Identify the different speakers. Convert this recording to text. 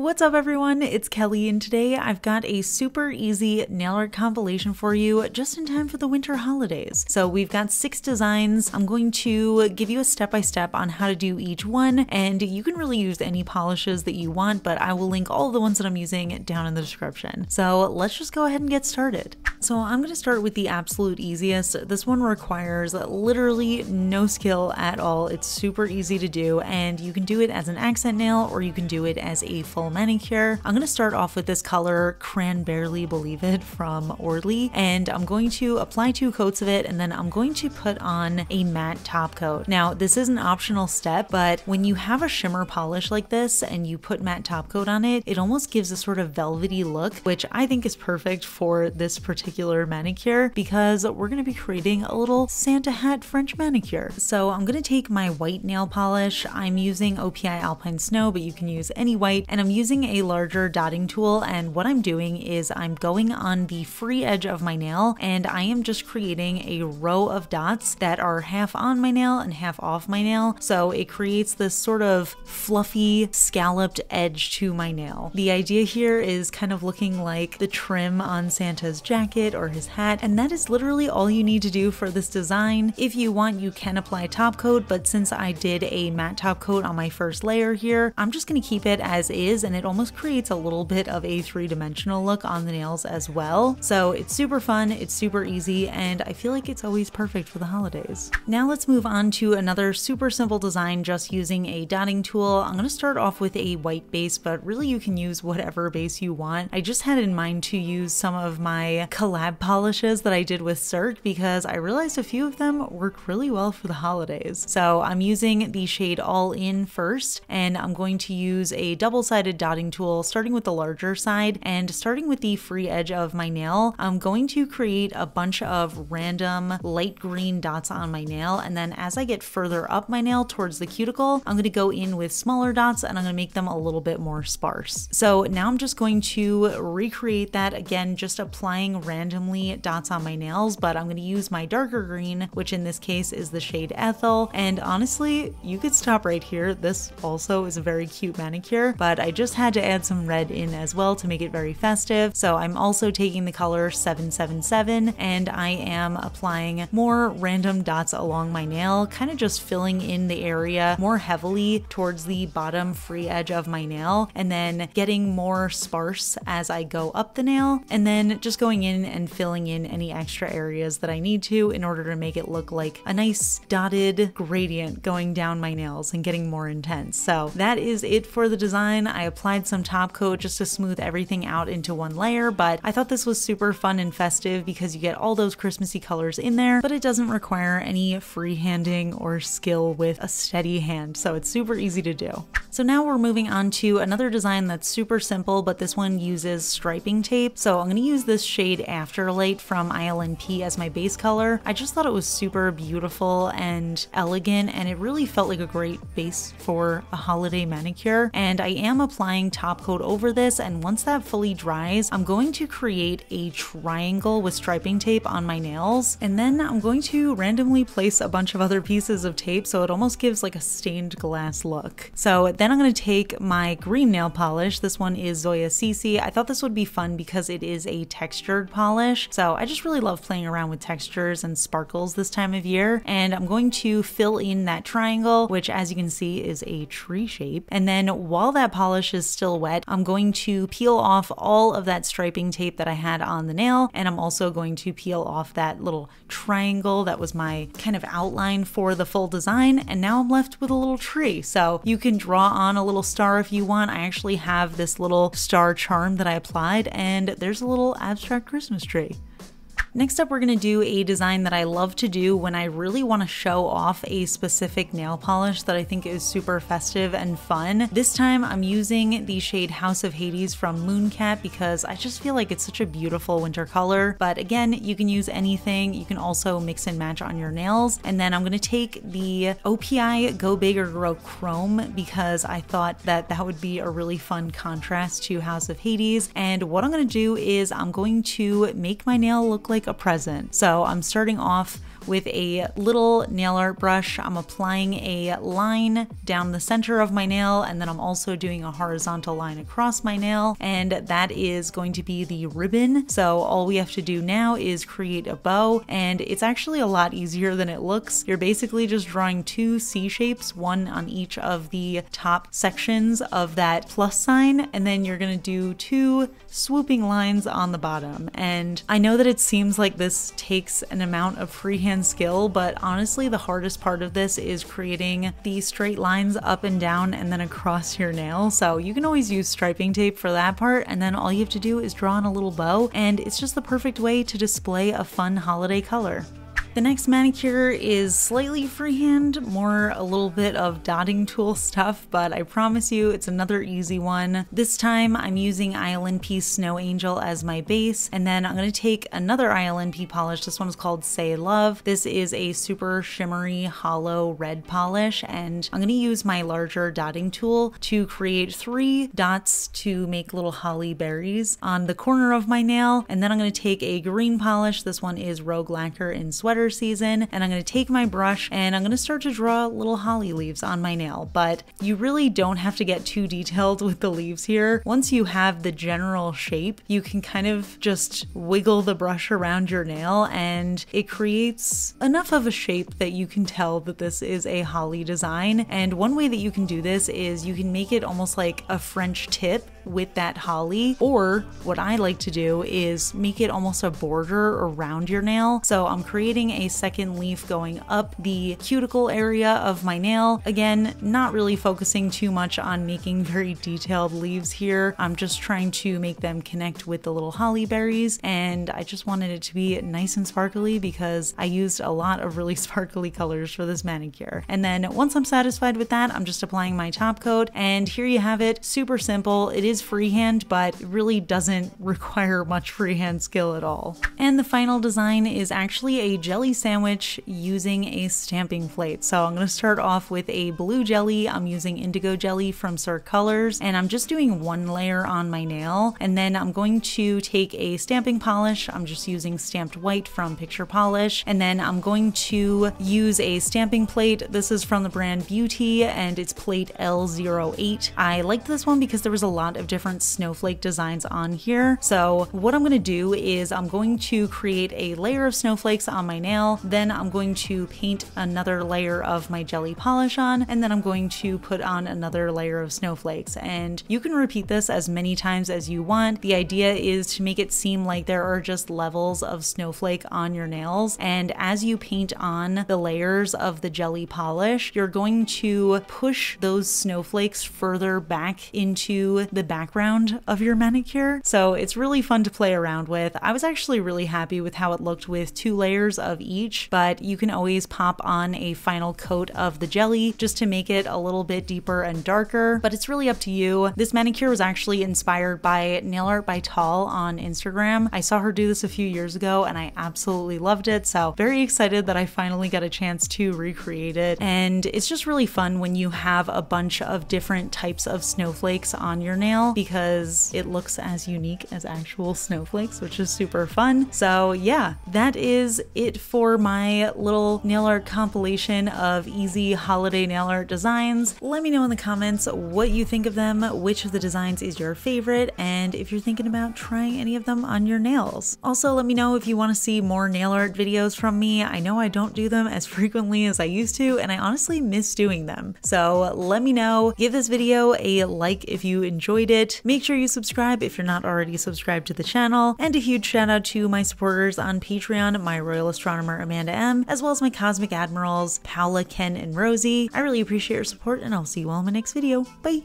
Speaker 1: What's up everyone, it's Kelli and today I've got a super easy nail art compilation for you just in time for the winter holidays. So we've got six designs. I'm going to give you a step-by-step -step on how to do each one and you can really use any polishes that you want but I will link all the ones that I'm using down in the description. So let's just go ahead and get started. So I'm going to start with the absolute easiest. This one requires literally no skill at all. It's super easy to do and you can do it as an accent nail or you can do it as a full manicure. I'm going to start off with this color Cran-barely Believe It from Orly and I'm going to apply two coats of it and then I'm going to put on a matte top coat. Now this is an optional step but when you have a shimmer polish like this and you put matte top coat on it, it almost gives a sort of velvety look which I think is perfect for this particular manicure because we're going to be creating a little Santa hat French manicure. So I'm going to take my white nail polish. I'm using OPI Alpine Snow but you can use any white and I'm using a larger dotting tool and what I'm doing is I'm going on the free edge of my nail and I am just creating a row of dots that are half on my nail and half off my nail. So it creates this sort of fluffy scalloped edge to my nail. The idea here is kind of looking like the trim on Santa's jacket or his hat and that is literally all you need to do for this design. If you want you can apply top coat but since I did a matte top coat on my first layer here I'm just to keep it as is and it almost creates a little bit of a three-dimensional look on the nails as well. So it's super fun, it's super easy, and I feel like it's always perfect for the holidays. Now let's move on to another super simple design just using a dotting tool. I'm to start off with a white base, but really you can use whatever base you want. I just had in mind to use some of my polishes that I did with Cirque because I realized a few of them work really well for the holidays. So I'm using the shade All In first, and I'm going to use a double-sided dotting tool, starting with the larger side and starting with the free edge of my nail, I'm going to create a bunch of random light green dots on my nail. And then as I get further up my nail towards the cuticle, I'm going to go in with smaller dots and I'm going to make them a little bit more sparse. So now I'm just going to recreate that again, just applying randomly dots on my nails, but I'm going to use my darker green, which in this case is the shade Ethel. And honestly, you could stop right here. This also is a very cute manicure, but I just had to add some red in as well to make it very festive. So I'm also taking the color 777 and I am applying more random dots along my nail, kind of just filling in the area more heavily towards the bottom free edge of my nail and then getting more sparse as I go up the nail and then just going in and filling in any extra areas that I need to in order to make it look like a nice dotted gradient going down my nails and getting more intense. So that is it for the design. I applied some top coat just to smooth everything out into one layer, but I thought this was super fun and festive because you get all those Christmassy colors in there, but it doesn't require any freehanding or skill with a steady hand, so it's super easy to do. So now we're moving on to another design that's super simple, but this one uses striping tape. So I'm gonna use this shade Afterlight from ILNP as my base color. I just thought it was super beautiful and elegant, and it really felt like a great base for a holiday manicure. And I am applying top coat over this and once that fully dries, I'm going to create a triangle with striping tape on my nails and then I'm going to randomly place a bunch of other pieces of tape so it almost gives like a stained glass look. So then I'm going to take my green nail polish. This one is Zoya Cece. I thought this would be fun because it is a textured polish. So I just really love playing around with textures and sparkles this time of year. And I'm going to fill in that triangle, which as you can see is a tree shape. And then while that polish is still still wet, I'm going to peel off all of that striping tape that I had on the nail, and I'm also going to peel off that little triangle that was my kind of outline for the full design, and now I'm left with a little tree. So you can draw on a little star if you want. I actually have this little star charm that I applied, and there's a little abstract Christmas tree. Next up, we're gonna do a design that I love to do when I really wanna show off a specific nail polish that I think is super festive and fun. This time I'm using the shade House of Hades from Mooncat because I just feel like it's such a beautiful winter color. But again, you can use anything. You can also mix and match on your nails. And then I'm gonna take the OPI Go Big or Go Chrome because I thought that that would be a really fun contrast to House of Hades. And what I'm gonna do is I'm going to make my nail look like like a present. So I'm starting off with a little nail art brush. I'm applying a line down the center of my nail and then I'm also doing a horizontal line across my nail and that is going to be the ribbon. So all we have to do now is create a bow and it's actually a lot easier than it looks. You're basically just drawing two C shapes, one on each of the top sections of that plus sign and then you're gonna do two swooping lines on the bottom. And I know that it seems like this takes an amount of freehand skill, but honestly the hardest part of this is creating these straight lines up and down and then across your nail. So you can always use striping tape for that part and then all you have to do is draw on a little bow and it's just the perfect way to display a fun holiday color. The next manicure is slightly freehand, more a little bit of dotting tool stuff, but I promise you it's another easy one. This time I'm using ILNP Snow Angel as my base, and then I'm gonna take another ILNP polish. This one is called Say Love. This is a super shimmery hollow red polish, and I'm gonna use my larger dotting tool to create three dots to make little holly berries on the corner of my nail, and then I'm gonna take a green polish. This one is Rogue Lacquer in Sweater season and I'm going to take my brush and I'm going to start to draw little holly leaves on my nail. But you really don't have to get too detailed with the leaves here. Once you have the general shape, you can kind of just wiggle the brush around your nail and it creates enough of a shape that you can tell that this is a holly design. And one way that you can do this is you can make it almost like a French tip with that holly. Or what I like to do is make it almost a border around your nail. So I'm creating a second leaf going up the cuticle area of my nail. Again, not really focusing too much on making very detailed leaves here. I'm just trying to make them connect with the little holly berries and I just wanted it to be nice and sparkly because I used a lot of really sparkly colors for this manicure. And then once I'm satisfied with that, I'm just applying my top coat and here you have it. Super simple. It is freehand, but really doesn't require much freehand skill at all. And the final design is actually a jelly sandwich using a stamping plate. So I'm going to start off with a blue jelly. I'm using indigo jelly from Cirque Colors, and I'm just doing one layer on my nail. And then I'm going to take a stamping polish. I'm just using stamped white from Picture Polish. And then I'm going to use a stamping plate. This is from the brand Beauty, and it's plate L08. I liked this one because there was a lot of different snowflake designs on here. So what I'm going to do is I'm going to create a layer of snowflakes on my nail, then I'm going to paint another layer of my jelly polish on, and then I'm going to put on another layer of snowflakes. And you can repeat this as many times as you want. The idea is to make it seem like there are just levels of snowflake on your nails. And as you paint on the layers of the jelly polish, you're going to push those snowflakes further back into the background of your manicure. So it's really fun to play around with. I was actually really happy with how it looked with two layers of each, but you can always pop on a final coat of the jelly just to make it a little bit deeper and darker, but it's really up to you. This manicure was actually inspired by Nail Art by Tall on Instagram. I saw her do this a few years ago and I absolutely loved it, so very excited that I finally got a chance to recreate it. And it's just really fun when you have a bunch of different types of snowflakes on your nail because it looks as unique as actual snowflakes, which is super fun. So yeah, that is it for my little nail art compilation of easy holiday nail art designs. Let me know in the comments what you think of them, which of the designs is your favorite, and if you're thinking about trying any of them on your nails. Also, let me know if you want to see more nail art videos from me. I know I don't do them as frequently as I used to, and I honestly miss doing them. So let me know. Give this video a like if you enjoyed it. Make sure you subscribe if you're not already subscribed to the channel. And a huge shout out to my supporters on Patreon, my Royal Astronomer Amanda M, as well as my Cosmic Admirals, Paula, Ken, and Rosie. I really appreciate your support and I'll see you all in my next video. Bye!